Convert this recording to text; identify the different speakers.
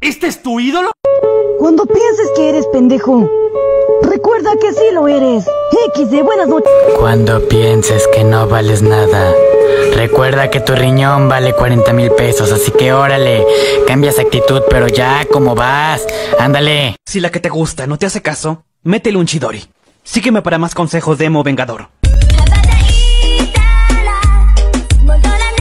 Speaker 1: ¿Este es tu ídolo?
Speaker 2: Cuando pienses que eres pendejo, recuerda que sí lo eres. X de buenas noches.
Speaker 3: Cuando pienses que no vales nada, recuerda que tu riñón vale 40 mil pesos, así que órale, cambias actitud, pero ya, ¿cómo vas? Ándale.
Speaker 1: Si la que te gusta no te hace caso, métele un chidori. Sígueme para más consejos de Emo Vengador.